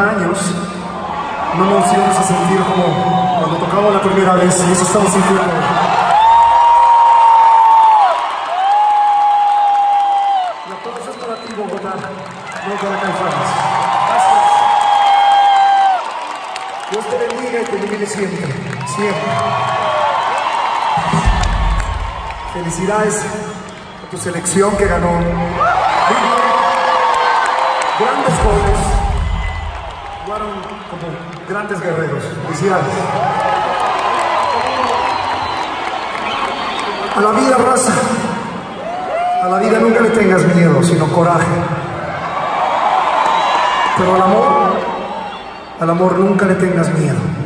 30 años no nos íbamos a sentir como cuando tocamos la primera vez y eso estamos sintiendo. El aplauso es para ti, Bogotá, no para Caifanes. Gracias. Dios te bendiga y te ilumine siempre, siempre. Felicidades a tu selección que ganó. A la vida, raza. A la vida nunca le tengas miedo, sino coraje. Pero al amor, al amor nunca le tengas miedo.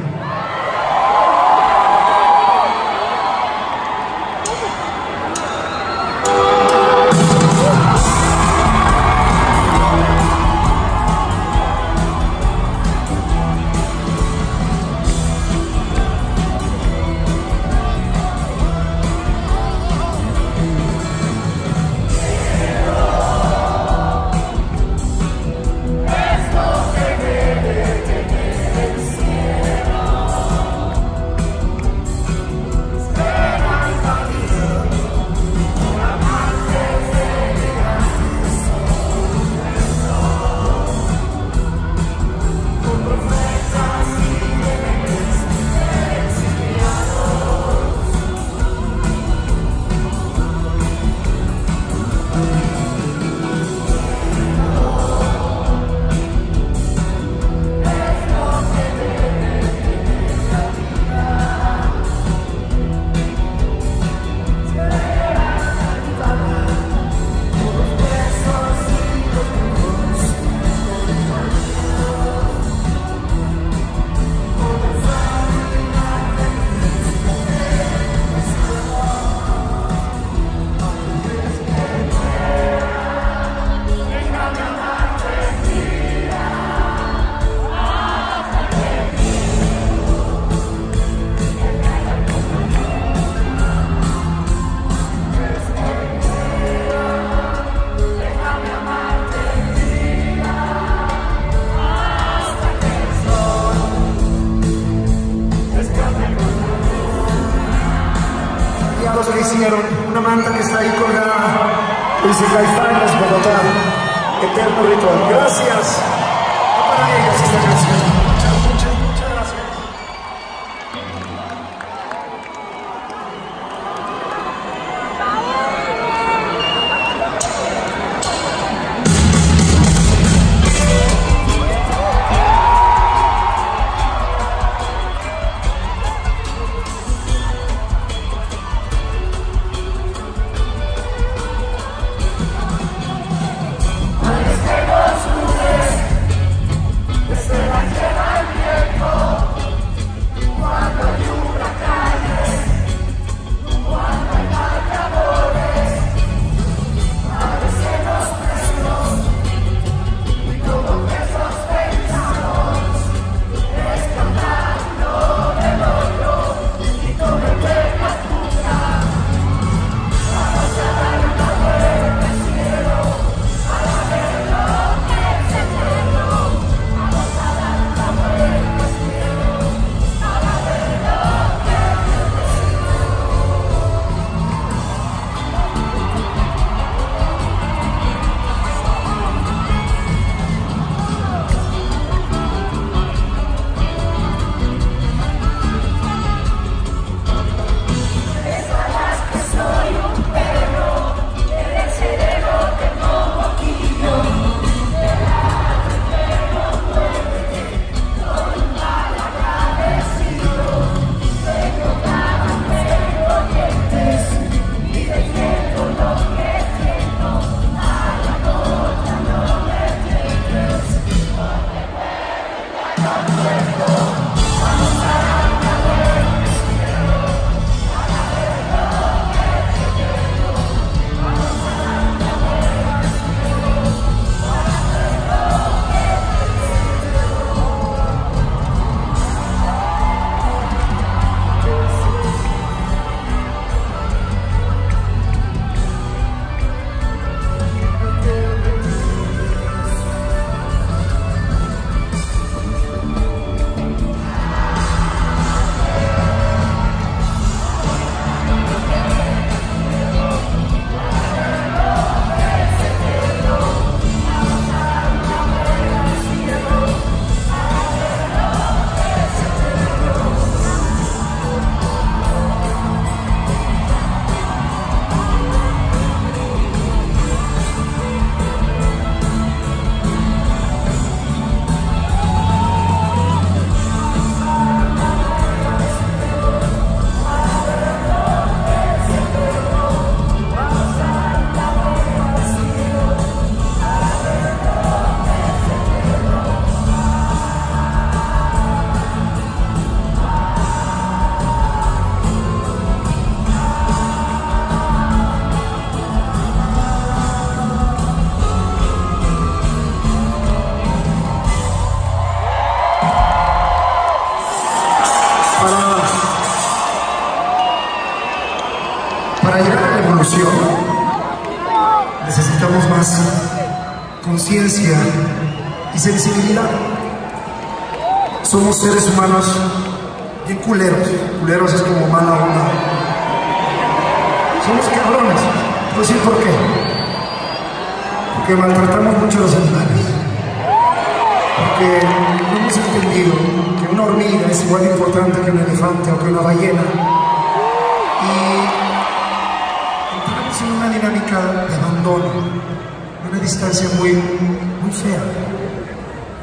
distancia muy, muy fea.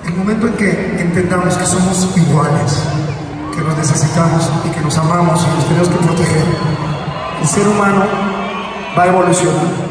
El momento en que entendamos que somos iguales, que nos necesitamos y que nos amamos y nos tenemos que proteger, el ser humano va a evolucionar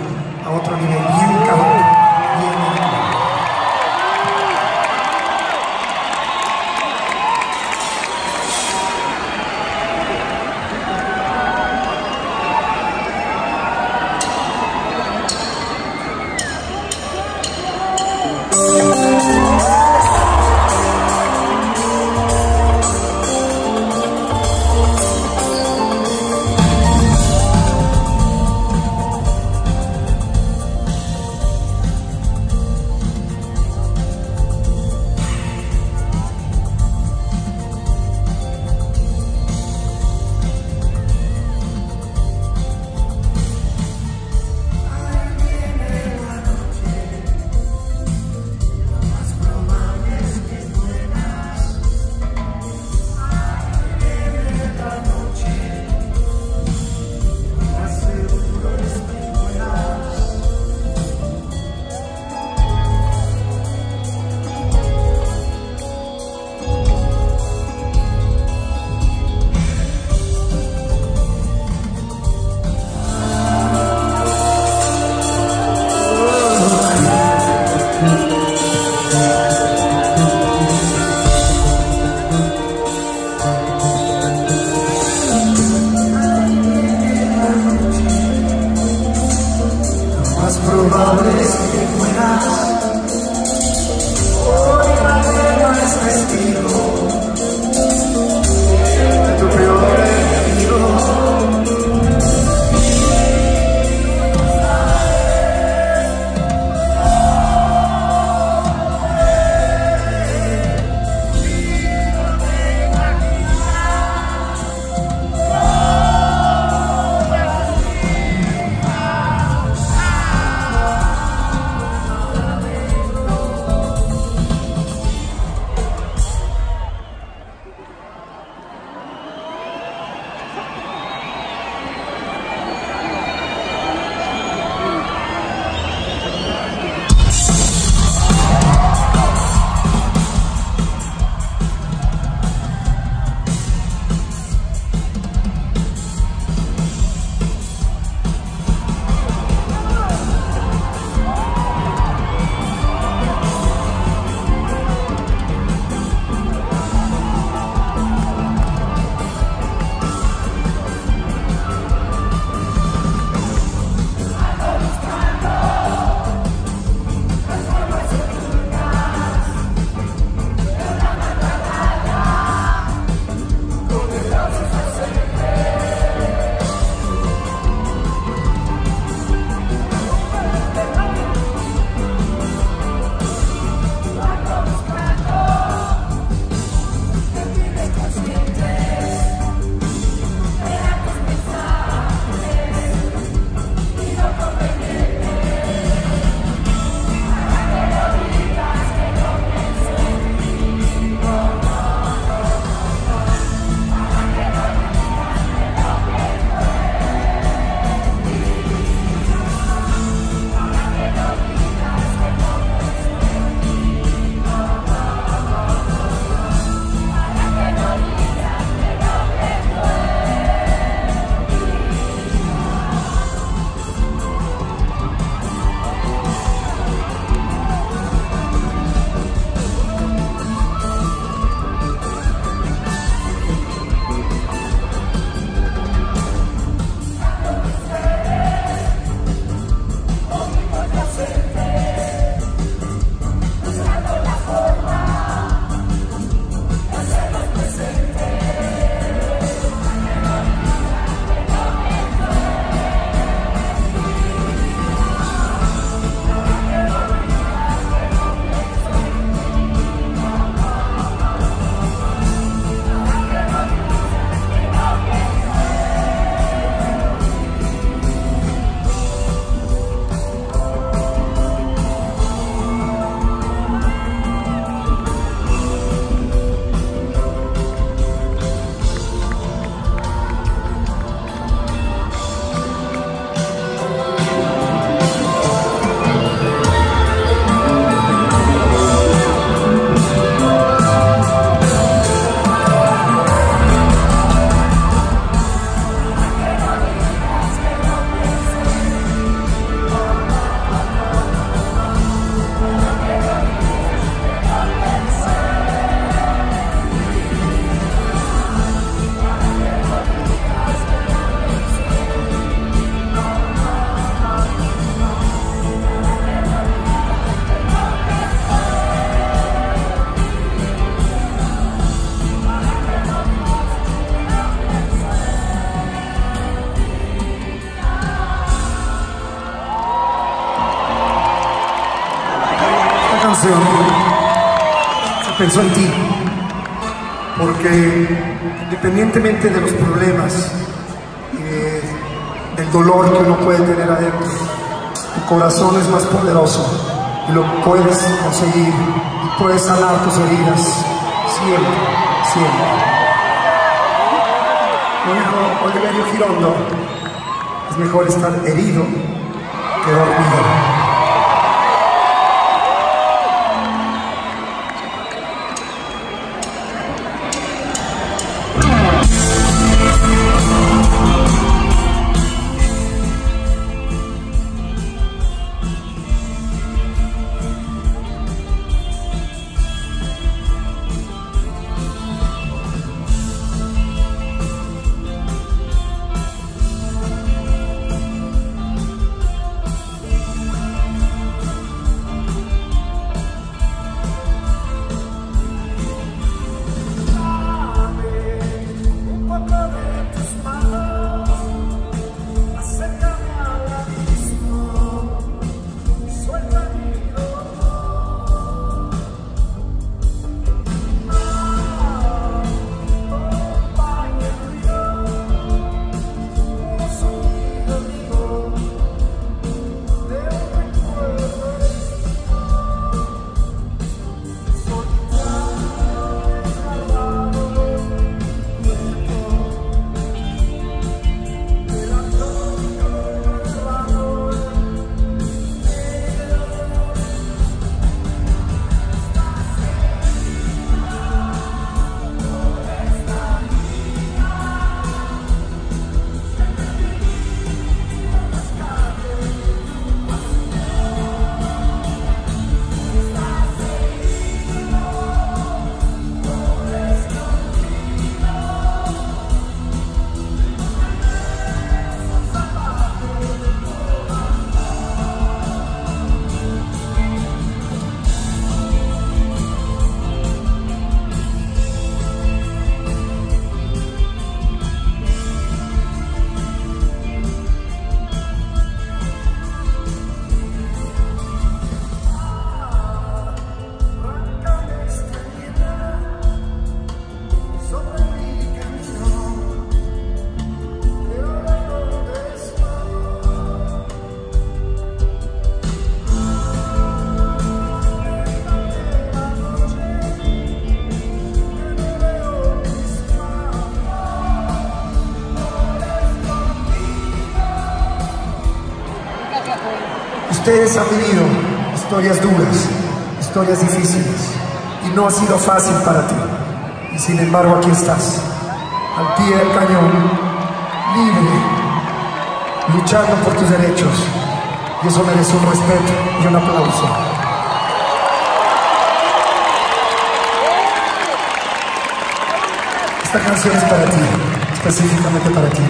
en ti, porque independientemente de los problemas, eh, del dolor que uno puede tener adentro, tu corazón es más poderoso y lo puedes conseguir y puedes sanar tus heridas siempre, siempre. Como dijo Oliverio Girondo, es mejor estar herido que dormido. Ustedes han vivido historias duras, historias difíciles, y no ha sido fácil para ti. Y sin embargo aquí estás, al pie del cañón, libre, luchando por tus derechos. Y eso merece un respeto y un aplauso. Esta canción es para ti, específicamente para ti.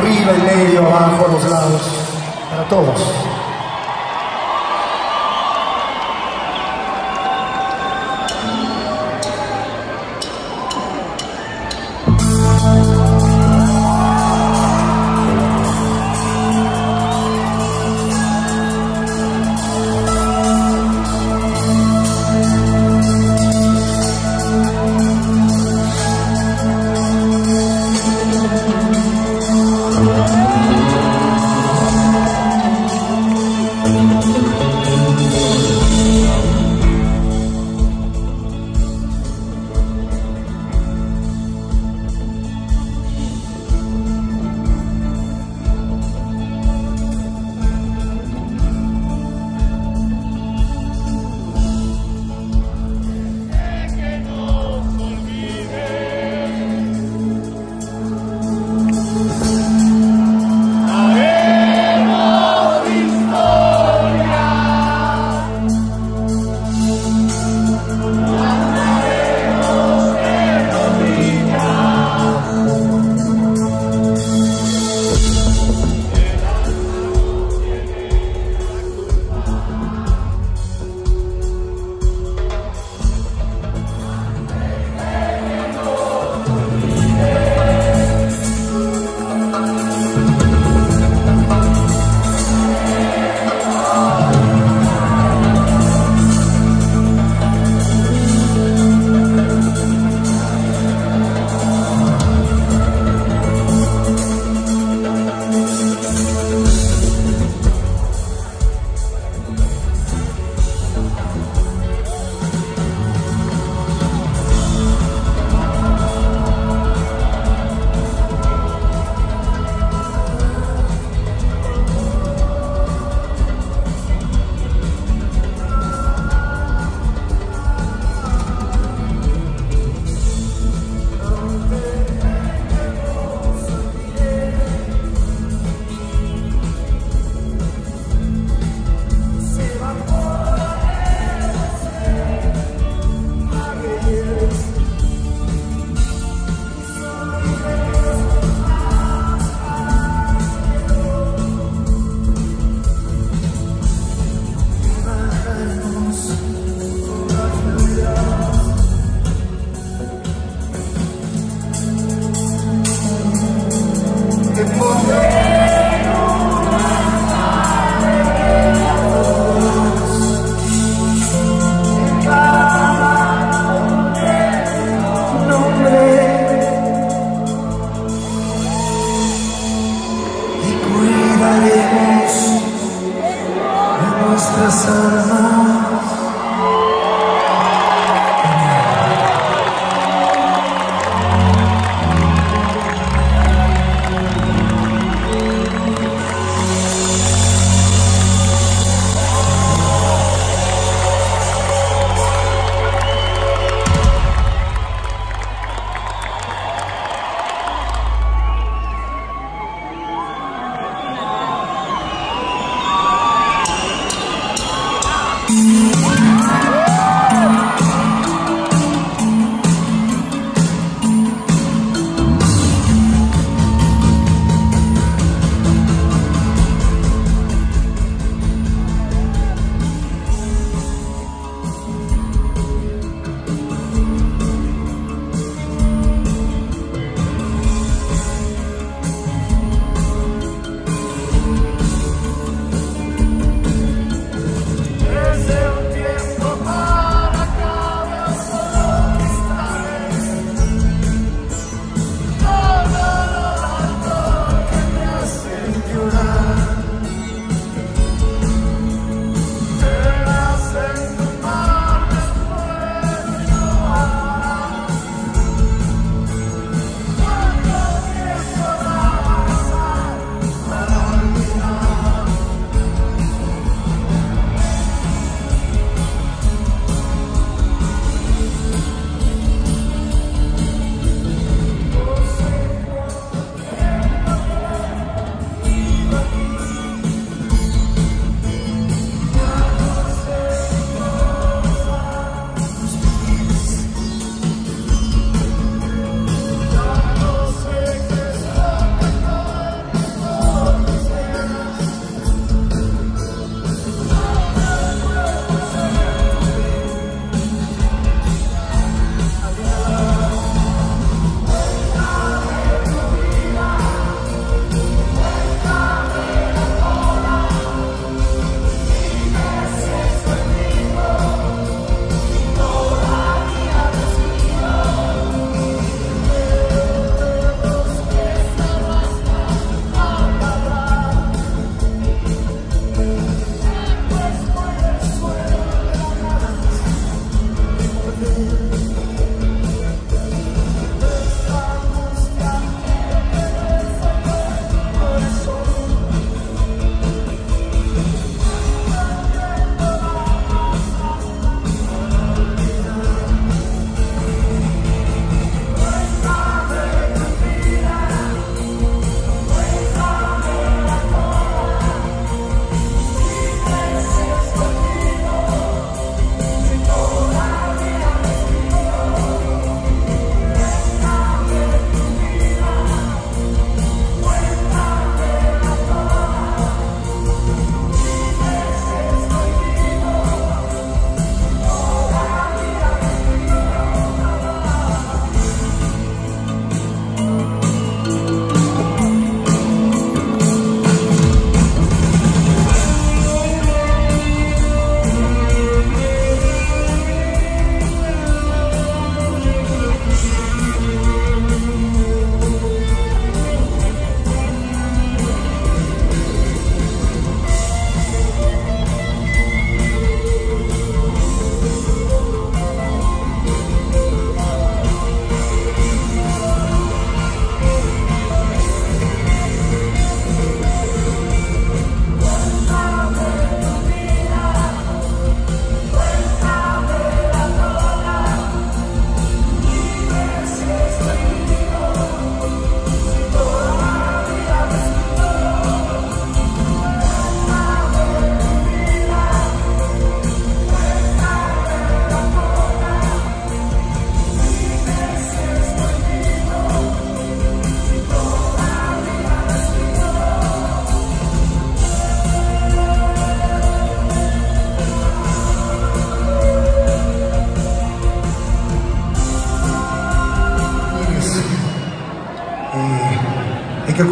Arriba, en medio, abajo, a los lados para todos.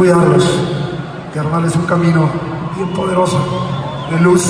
Cuidarlos y armarles un camino bien poderoso de luz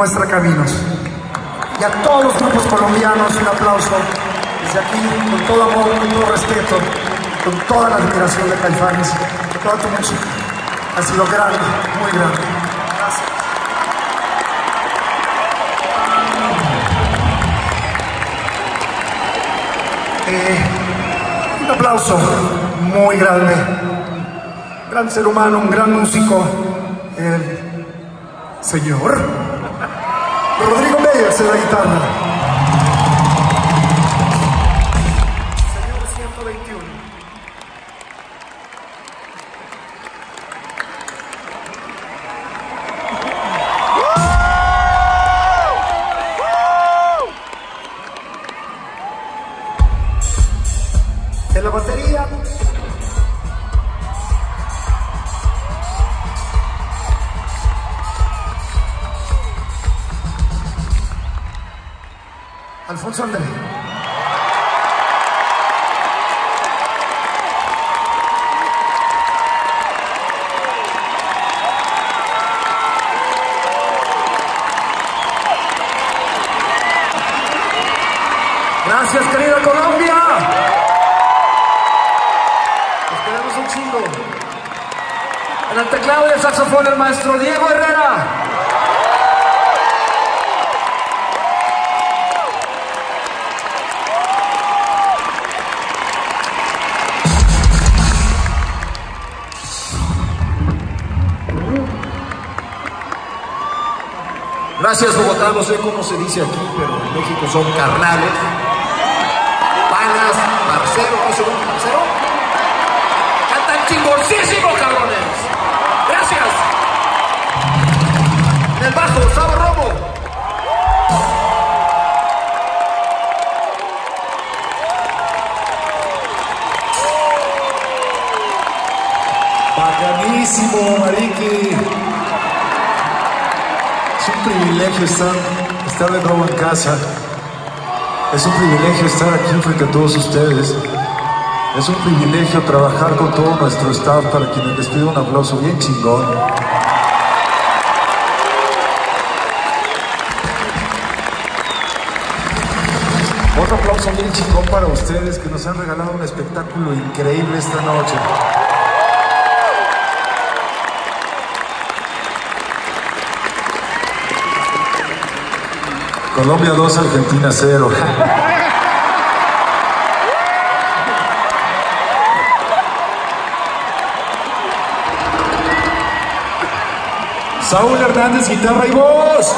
muestra caminos. Y a todos los grupos colombianos un aplauso desde aquí, con todo amor, con todo respeto, con toda la admiración de Caifanes, toda tu música. Ha sido grande, muy grande. Gracias. Eh, un aplauso muy grande. Gran ser humano, un gran músico. El señor la guitarra. Gracias, querida Colombia. Nos quedamos un chingo. En el teclado y el saxofón el maestro Diego Herrera. Gracias Bogotá, no sé cómo se dice aquí, pero en México son carnales. Panas, parcero, ¿no sé un parcero? Cantan chingoncísimo, cabrones. Gracias. En el bajo, Sabo Romo. Bacanísimo, Mariki. Es un privilegio estar, estar de nuevo en casa. Es un privilegio estar aquí frente a todos ustedes. Es un privilegio trabajar con todo nuestro staff para quienes les pido un aplauso bien chingón. Otro aplauso bien chingón para ustedes que nos han regalado un espectáculo increíble esta noche. Colombia 2, Argentina 0. Saúl Hernández, guitarra y voz.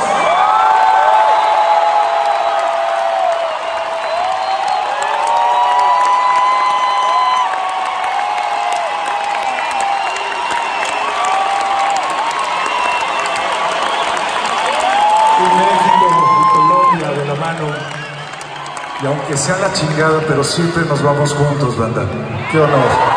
Sea la chingada, pero siempre nos vamos juntos, banda. Qué honor.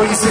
Hoy y